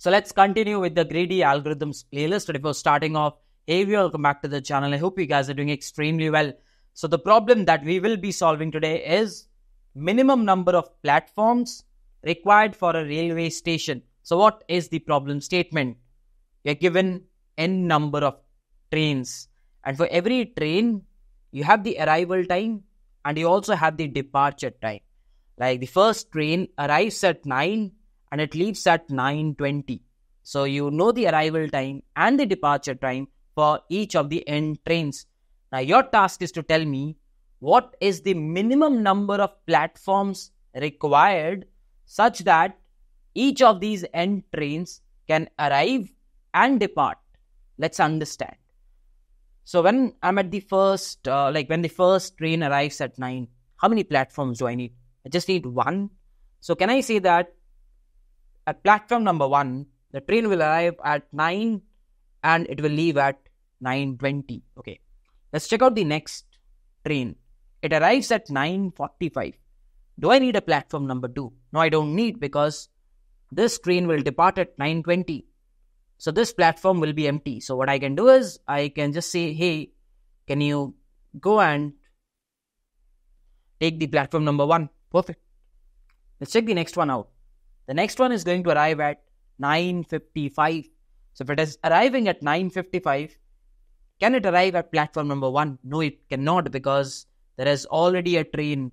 So let's continue with the greedy algorithms playlist. Before starting off, hey, welcome back to the channel. I hope you guys are doing extremely well. So the problem that we will be solving today is minimum number of platforms required for a railway station. So what is the problem statement? You're given n number of trains and for every train you have the arrival time and you also have the departure time. Like the first train arrives at 9 and it leaves at 9.20. So you know the arrival time and the departure time for each of the n trains. Now your task is to tell me what is the minimum number of platforms required such that each of these n trains can arrive and depart. Let's understand. So when I'm at the first, uh, like when the first train arrives at 9, how many platforms do I need? I just need one. So can I say that at platform number 1, the train will arrive at 9 and it will leave at 9.20. Okay. Let's check out the next train. It arrives at 9.45. Do I need a platform number 2? No, I don't need because this train will depart at 9.20. So this platform will be empty. So what I can do is I can just say, hey, can you go and take the platform number one? Perfect. Let's check the next one out. The next one is going to arrive at 9.55. So if it is arriving at 9.55, can it arrive at platform number one? No, it cannot because there is already a train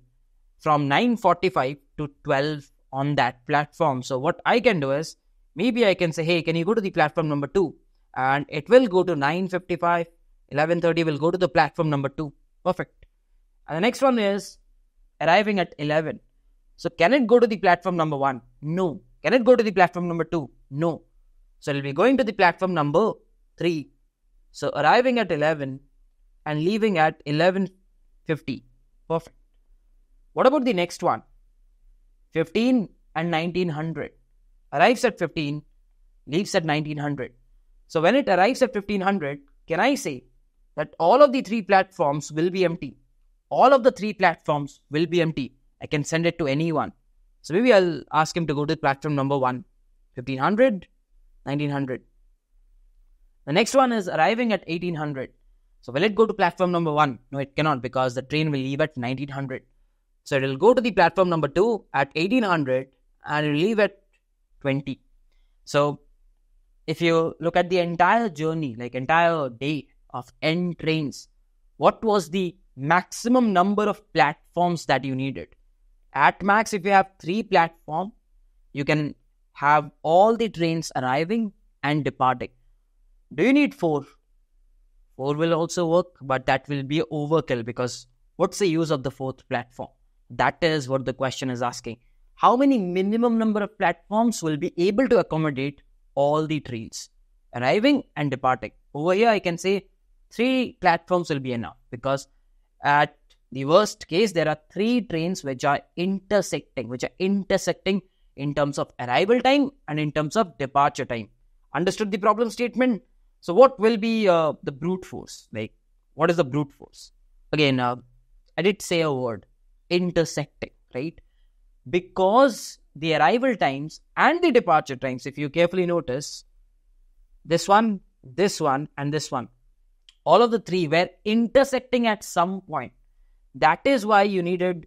from 9.45 to 12 on that platform. So what I can do is maybe I can say, hey, can you go to the platform number 2? And it will go to 9.55, 11.30 will go to the platform number 2. Perfect. And the next one is arriving at 11. So can it go to the platform number 1? No. Can it go to the platform number 2? No. So it will be going to the platform number 3. So arriving at 11 and leaving at 11.50. Perfect. What about the next one? 15 and 1900 arrives at 15, leaves at 1900. So when it arrives at 1500, can I say that all of the three platforms will be empty? All of the three platforms will be empty. I can send it to anyone. So maybe I'll ask him to go to platform number one, 1500, 1900. The next one is arriving at 1800. So will it go to platform number one? No, it cannot because the train will leave at 1900. So it will go to the platform number two at 1800 and it will leave at 20. So if you look at the entire journey, like entire day of n trains, what was the maximum number of platforms that you needed? At max, if you have three platform, you can have all the trains arriving and departing. Do you need four? Four will also work, but that will be overkill because what's the use of the fourth platform? That is what the question is asking how many minimum number of platforms will be able to accommodate all the trains arriving and departing. Over here, I can say three platforms will be enough because at the worst case, there are three trains which are intersecting, which are intersecting in terms of arrival time and in terms of departure time. Understood the problem statement? So, what will be uh, the brute force? Like, what is the brute force? Again, uh, I did say a word intersecting, right? because the arrival times and the departure times, if you carefully notice, this one, this one, and this one, all of the three were intersecting at some point. That is why you needed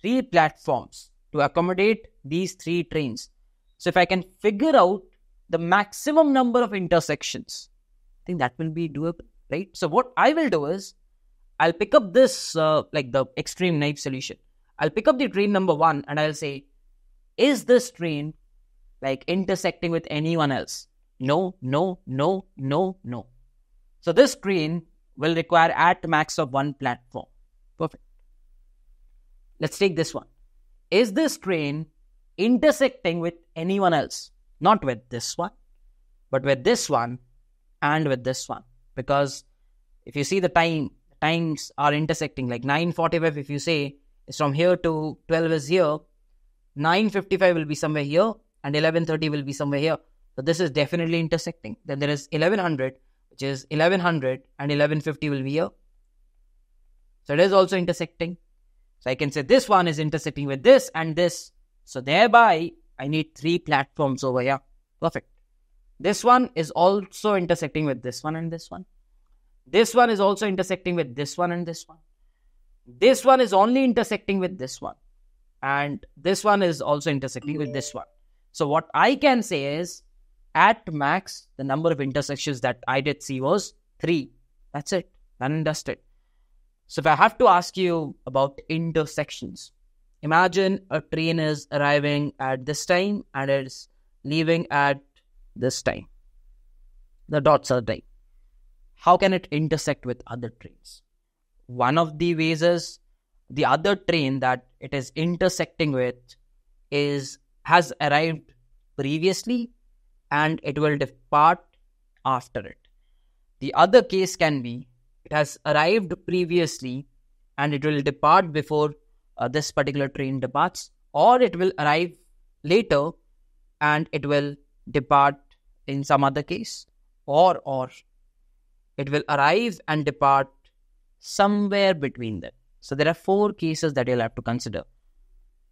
three platforms to accommodate these three trains. So if I can figure out the maximum number of intersections, I think that will be doable, right? So what I will do is I'll pick up this uh, like the extreme naive solution. I'll pick up the train number one and I'll say, is this train like intersecting with anyone else? No, no, no, no, no. So this train will require at max of one platform. Perfect. Let's take this one. Is this train intersecting with anyone else? Not with this one, but with this one and with this one. Because if you see the time, times are intersecting. Like 9.45, if you say is from here to 12 is here. 9.55 will be somewhere here and 11.30 will be somewhere here. So this is definitely intersecting. Then there is 1100 which is 1100 and 1150 will be here. So it is also intersecting. So I can say this one is intersecting with this and this. So thereby I need three platforms over here. Perfect. This one is also intersecting with this one and this one. This one is also intersecting with this one and this one. This one is only intersecting with this one. And this one is also intersecting with this one. So what I can say is at max, the number of intersections that I did see was three. That's it. Done and dusted. So if I have to ask you about intersections, imagine a train is arriving at this time and it's leaving at this time. The dots are right. How can it intersect with other trains? One of the ways is the other train that it is intersecting with is has arrived previously and it will depart after it. The other case can be it has arrived previously and it will depart before uh, this particular train departs, or it will arrive later and it will depart in some other case, or or it will arrive and depart somewhere between them. So there are four cases that you'll have to consider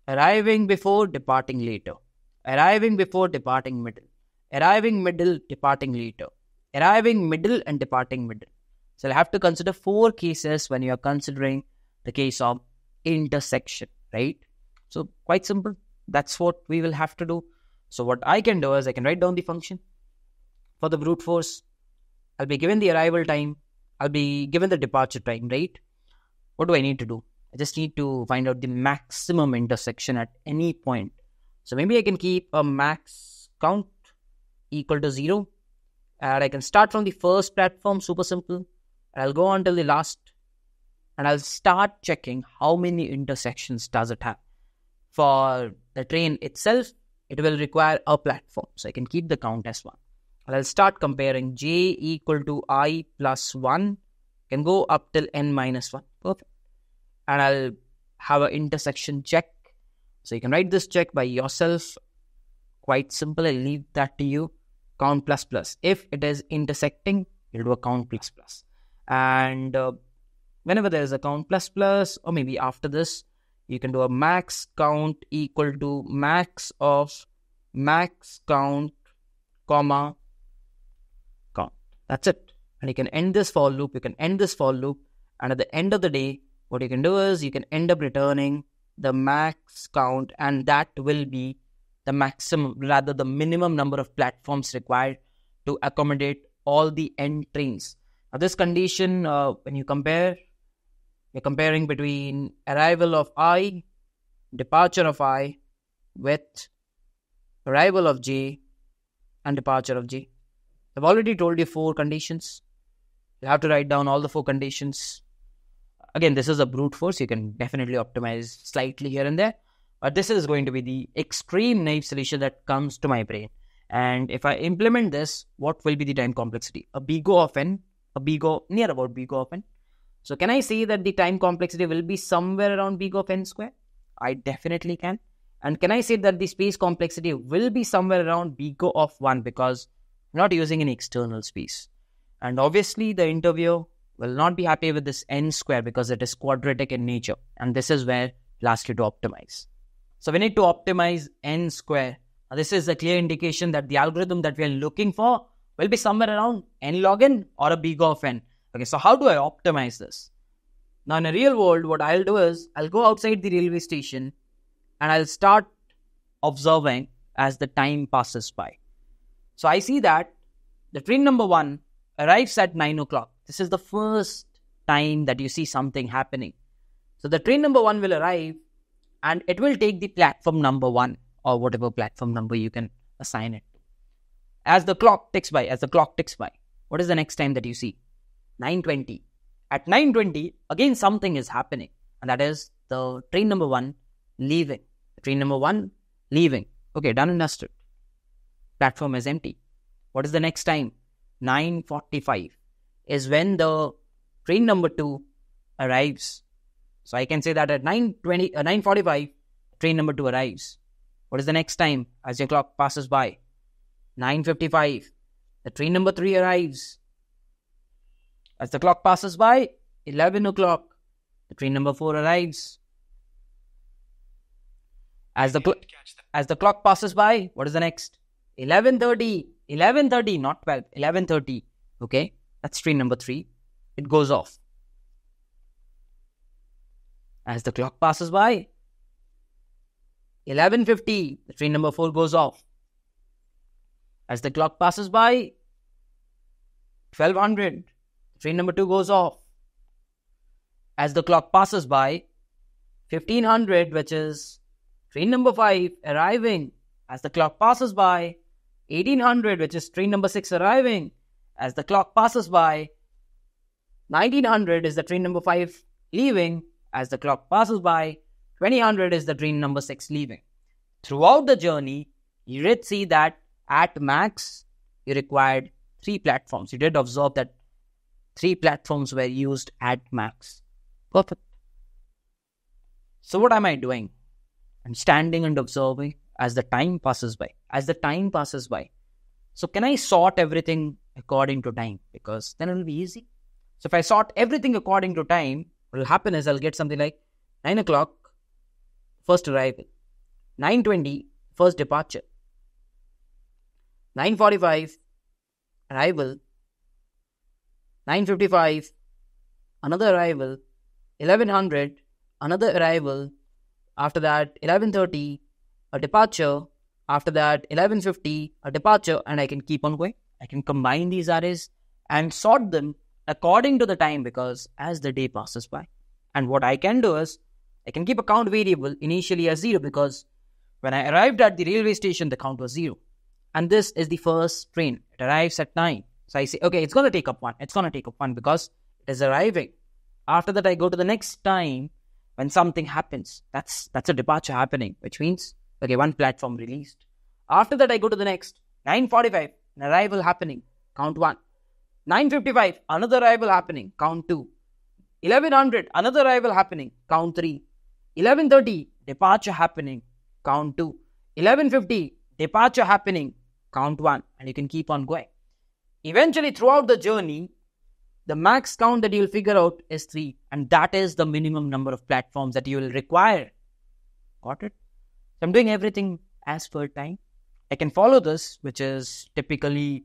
arriving before, departing later, arriving before, departing middle, arriving middle, departing later, arriving middle, and departing middle. So you have to consider four cases when you are considering the case of intersection, right? So quite simple. That's what we will have to do. So what I can do is I can write down the function for the brute force. I'll be given the arrival time. I'll be given the departure time, right? What do I need to do? I just need to find out the maximum intersection at any point. So maybe I can keep a max count equal to zero. And I can start from the first platform, super simple. I'll go until the last and I'll start checking how many intersections does it have. For the train itself, it will require a platform. So I can keep the count as one. And I'll start comparing j equal to i plus 1 can go up till n minus 1. Perfect. And I'll have an intersection check. So you can write this check by yourself. Quite simple. I'll leave that to you. Count plus plus. If it is intersecting, you'll do a count plus plus. And uh, whenever there is a count plus plus, or maybe after this, you can do a max count equal to max of max count comma count. That's it. And you can end this for loop, you can end this for loop, and at the end of the day, what you can do is you can end up returning the max count, and that will be the maximum, rather the minimum number of platforms required to accommodate all the end trains. Now, this condition, uh, when you compare, you're comparing between arrival of i, departure of i, with arrival of j and departure of j. I've already told you four conditions. You have to write down all the four conditions. Again, this is a brute force. You can definitely optimize slightly here and there. But this is going to be the extreme naive solution that comes to my brain. And if I implement this, what will be the time complexity? A big O of n, big O near about big O of n. So can I say that the time complexity will be somewhere around big O of n square? I definitely can. And can I say that the space complexity will be somewhere around big O of 1 because I'm not using any external space. And obviously the interviewer will not be happy with this n square because it is quadratic in nature. And this is where we'll ask you to optimize. So we need to optimize n square. Now, this is a clear indication that the algorithm that we are looking for will be somewhere around n log n or a big of n. Okay, so how do I optimize this? Now, in a real world, what I'll do is I'll go outside the railway station and I'll start observing as the time passes by. So I see that the train number one arrives at 9 o'clock. This is the first time that you see something happening. So the train number one will arrive and it will take the platform number one or whatever platform number you can assign it. As the clock ticks by, as the clock ticks by, what is the next time that you see? 9.20. At 9.20, again something is happening and that is the train number one leaving. Train number one leaving. Okay, done and dusted. Platform is empty. What is the next time? 9.45 is when the train number 2 arrives. So I can say that at 9.20, uh, 9.45, train number 2 arrives. What is the next time as your clock passes by? 9.55, the train number 3 arrives. As the clock passes by, 11 o'clock, the train number 4 arrives. As the, cl- as the clock passes by, what is the next? 11.30, 11.30, not 12, 11.30, okay, that's train number 3, it goes off. As the clock passes by, 11.50, the train number 4 goes off. As the clock passes by, 1200, train number 2 goes off. As the clock passes by, 1500, which is train number 5 arriving. As the clock passes by, 1800, which is train number 6 arriving. As the clock passes by, 1900 is the train number 5 leaving. As the clock passes by, 2000 is the train number 6 leaving. Throughout the journey, you did see that at max, you required three platforms. You did observe that three platforms were used at max. Perfect. So, what am I doing? I'm standing and observing as the time passes by. As the time passes by. So, can I sort everything according to time? Because then it will be easy. So, if I sort everything according to time, what will happen is I'll get something like 9 o'clock, first arrival, 9.20, first departure, 9.45, arrival, 9.55, another arrival, 1100, another arrival, after that 11.30, a departure, after that 11.50, a departure, and I can keep on going. I can combine these arrays and sort them according to the time because as the day passes by. And what I can do is I can keep a count variable initially as 0 because when I arrived at the railway station, the count was 0. And this is the first train. It arrives at 9. So I say, okay, it's going to take up 1. It's going to take up 1 because it is arriving. After that, I go to the next time when something happens. That's that's a departure happening, which means okay, one platform released. After that, I go to the next 9:45, an arrival happening. Count one. 9:55, another arrival happening. Count two. 1100, another arrival happening. Count three. 1130, departure happening. Count two. 1150, departure happening. Count one, and you can keep on going. Eventually, throughout the journey, the max count that you'll figure out is 3 and that is the minimum number of platforms that you will require. Got it? So i'm doing everything as per time. I can follow this which is typically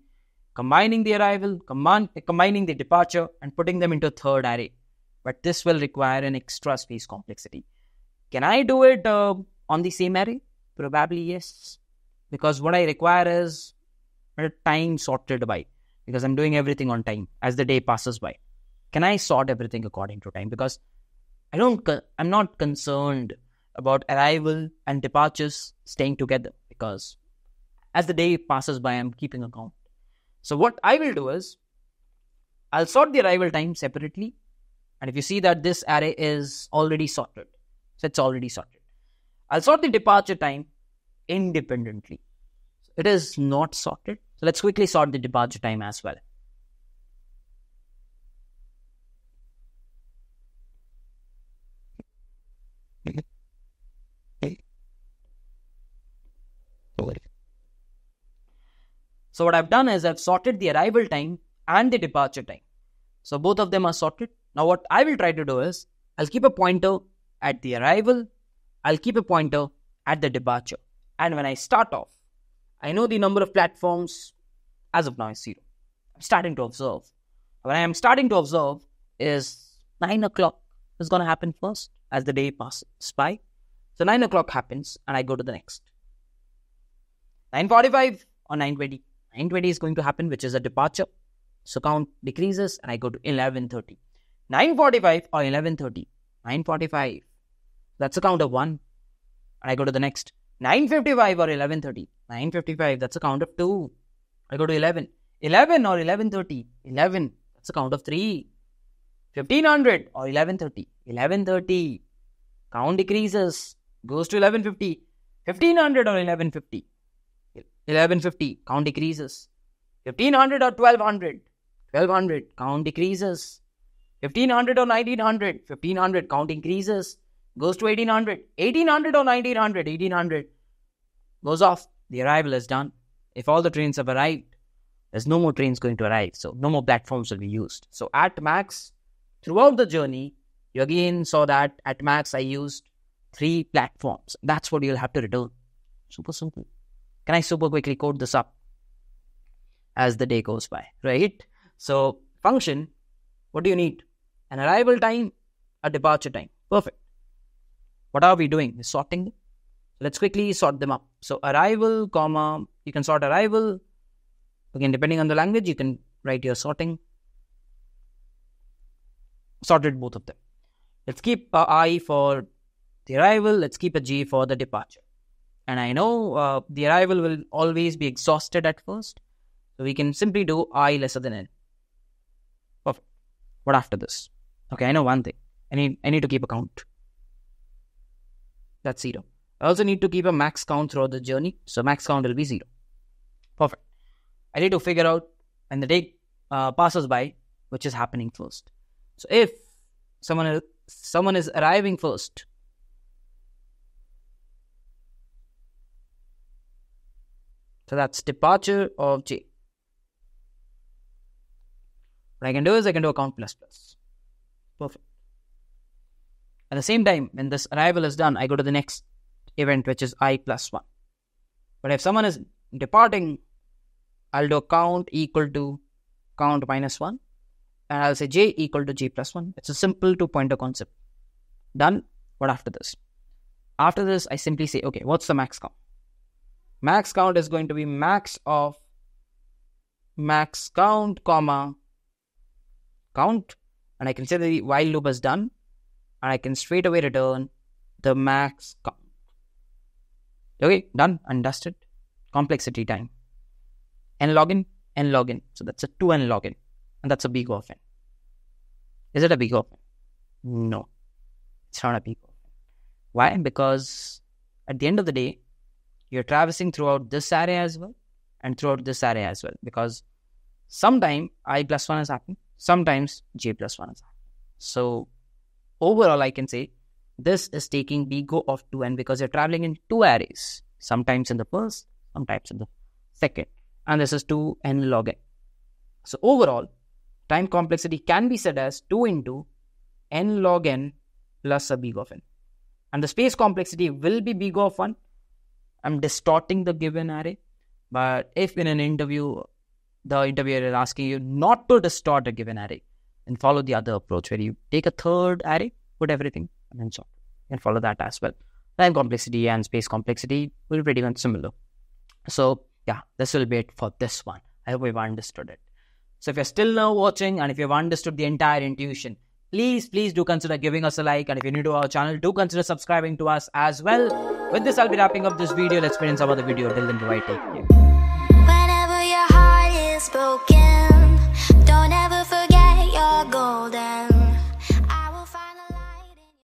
combining the arrival command, combining the departure and putting them into a third array. But this will require an extra space complexity. Can i do it uh, on the same array? Probably yes because what i require is a time sorted by because I'm doing everything on time as the day passes by. Can I sort everything according to time? Because I don't, I'm not concerned about arrival and departures staying together because as the day passes by, I'm keeping account. So what I will do is I'll sort the arrival time separately. And if you see that this array is already sorted, so it's already sorted. I'll sort the departure time independently. It is not sorted. So let's quickly sort the departure time as well. So what I've done is I've sorted the arrival time and the departure time. So both of them are sorted. Now what I will try to do is I'll keep a pointer at the arrival, I'll keep a pointer at the departure. And when I start off, I know the number of platforms as of now is zero. I'm starting to observe. When I am starting to observe is 9 o'clock is going to happen first as the day passes by. So 9 o'clock happens and I go to the next. 9.45 or 9.20. 9.20 is going to happen which is a departure. So count decreases and I go to 11.30. 9.45 or 11.30. 9.45. That's a count of 1. And I go to the next. 9.55 or 11.30. 9.55, that's a count of 2. I go to 11. 11 or 11.30. 11, that's a count of 3. 1500 or 11.30. 11.30, count decreases, goes to 11.50. 1500 or 11.50. 11.50, count decreases. 1500 or 1200. 1200, count decreases. 1500 or 1900. 1500, count increases goes to 1800. 1800 or 1900, 1800 goes off. The arrival is done. If all the trains have arrived, there's no more trains going to arrive. So no more platforms will be used. So at max, throughout the journey, you again saw that at max I used three platforms. That's what you'll have to return. Super simple. Can I super quickly code this up? as the day goes by, right? So, function, what do you need? An arrival time, a departure time. Perfect. What are we doing? Sorting. Let's quickly sort them up. So, arrival, comma, you can sort arrival. Again, depending on the language, you can write your sorting. Sorted both of them. Let's keep a I for the arrival. Let's keep a G for the departure. And I know uh, the arrival will always be exhausted at first. So we can simply do I lesser than N. Perfect. What after this? Okay, I know one thing. I need, I need to keep a count. That's zero. I also need to keep a max count throughout the journey. So max count will be zero. Perfect. I need to figure out when the day uh, passes by, which is happening first. So if someone is, someone is arriving first, so that's departure of J. What I can do is I can do a count plus plus. Perfect. At the same time, when this arrival is done, I go to the next event, which is i plus 1. But if someone is departing, I'll do count equal to count minus 1. And I'll say j equal to j plus 1. It's a simple two pointer concept. Done. What after this? After this, I simply say, okay, what's the max count? Max count is going to be max of max count, comma, count. And I can say the while loop is done. And I can straight away return the max. Okay, done and dusted. Complexity time. N login, N log n. So that's a 2N log n. And that's a big of N. Is it a big O of? No. It's not a big O. Why? Because at the end of the day, you're traversing throughout this array as well and throughout this array as well. Because sometime i plus 1 has happened, sometimes j plus 1 has happened. So overall, I can say this is taking big O of 2n because you're traveling in two arrays, sometimes in the first, sometimes in the second. And this is 2n log n. So overall, time complexity can be said as 2 into n log n plus a big of n. And the space complexity will be big of 1. I'm distorting the given array. But if in an interview, the interviewer is asking you not to distort a given array and follow the other approach where you take a third array, put everything, and then sort. And follow that as well. Time complexity and space complexity will be pretty much similar. So yeah, this will be it for this one. I hope you've understood it. So if you're still now watching and if you've understood the entire intuition, please, please do consider giving us a like. And if you're new to our channel, do consider subscribing to us as well. With this, I'll be wrapping up this video. Let's in some other video. Till then, bye. Take care. Whenever your heart is broken